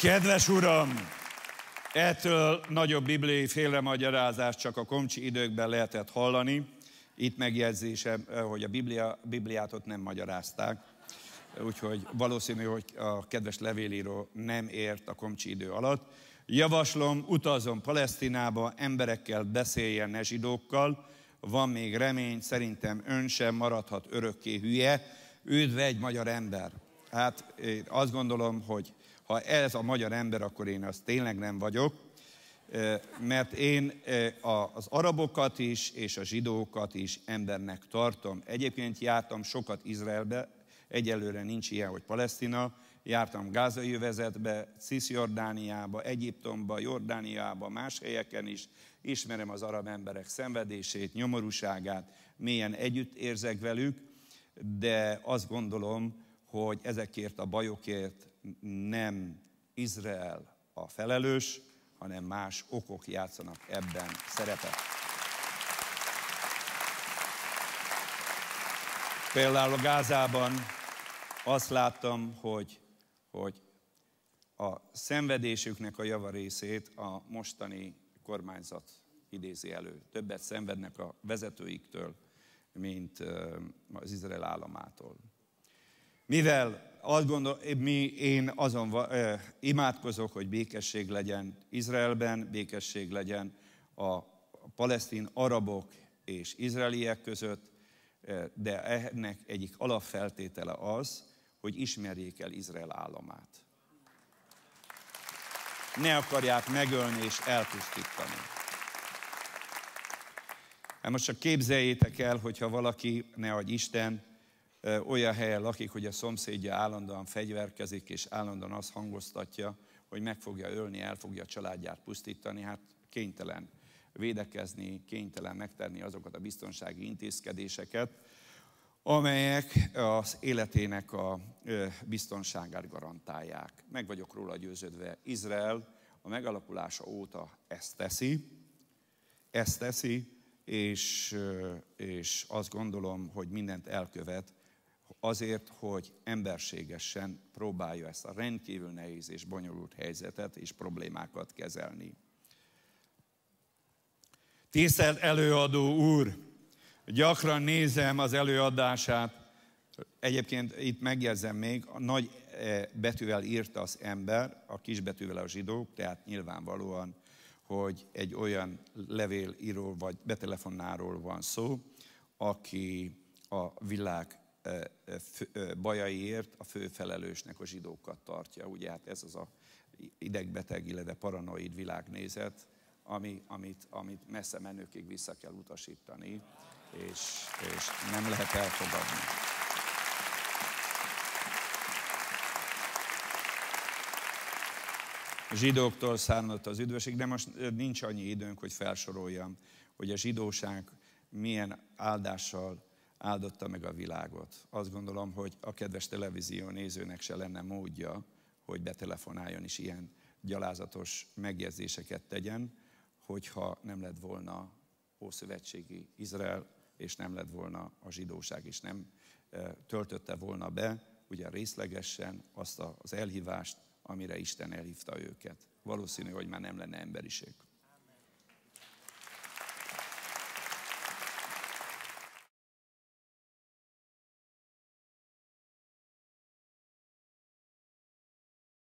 Kedves Uram! Ettől nagyobb bibliai félremagyarázást csak a komcsi időkben lehetett hallani. Itt megjegyzésem, hogy a Biblia, Bibliát ott nem magyarázták. Úgyhogy valószínű, hogy a kedves levélíró nem ért a komcsi idő alatt. Javaslom, utazom Palesztinába, emberekkel beszéljen, ne zsidókkal. Van még remény, szerintem ön sem maradhat örökké hülye. Üdv egy magyar ember. Hát én azt gondolom, hogy ha ez a magyar ember, akkor én az tényleg nem vagyok, mert én az arabokat is és a zsidókat is embernek tartom. Egyébként jártam sokat Izraelbe, egyelőre nincs ilyen, hogy Palesztina, jártam Gázai övezetbe, Cisjordániába, Egyiptomba, Jordániába, más helyeken is, ismerem az arab emberek szenvedését, nyomorúságát, mélyen együtt érzek velük, de azt gondolom, hogy ezekért a bajokért nem Izrael a felelős, hanem más okok játszanak ebben szerepet. Például a Gázában azt láttam, hogy, hogy a szenvedésüknek a javarészét a mostani kormányzat idézi elő. Többet szenvednek a vezetőiktől, mint az Izrael államától. Mivel azt gondol, mi, én azon eh, imádkozok, hogy békesség legyen Izraelben, békesség legyen a palesztin arabok és izraeliek között, de ennek egyik alapfeltétele az, hogy ismerjék el Izrael államát. Ne akarják megölni és elpusztítani. Hát most csak képzeljétek el, hogyha valaki, ne adj Isten, olyan helyen lakik, hogy a szomszédja állandóan fegyverkezik, és állandóan azt hangoztatja, hogy meg fogja ölni, el fogja a családját pusztítani, hát kénytelen védekezni, kénytelen megtenni azokat a biztonsági intézkedéseket, amelyek az életének a biztonságát garantálják. Meg vagyok róla győződve, Izrael a megalakulása óta ezt teszi, ezt teszi, és, és azt gondolom, hogy mindent elkövet azért, hogy emberségesen próbálja ezt a rendkívül nehéz és bonyolult helyzetet és problémákat kezelni. Tisztelt előadó úr! Gyakran nézem az előadását, egyébként itt megjegyzem még, a nagy e, betűvel írta az ember, a kis betűvel a zsidók, tehát nyilvánvalóan, hogy egy olyan levélíró vagy betelefonnáról van szó, aki a világ bajaiért a fő felelősnek a zsidókat tartja. Ugye hát ez az a idegbeteg, illetve paranoid világnézet, ami, amit, amit messze menőkig vissza kell utasítani, és, és nem lehet elfogadni. A zsidóktól származott az üdvösség, de most nincs annyi időnk, hogy felsoroljam, hogy a zsidóság milyen áldással áldotta meg a világot. Azt gondolom, hogy a kedves televízió nézőnek se lenne módja, hogy betelefonáljon is ilyen gyalázatos megjegyzéseket tegyen, hogyha nem lett volna Ószövetségi Izrael, és nem lett volna a zsidóság, és nem e, töltötte volna be ugye részlegesen azt az elhívást, amire Isten elhívta őket. Valószínű, hogy már nem lenne emberiség.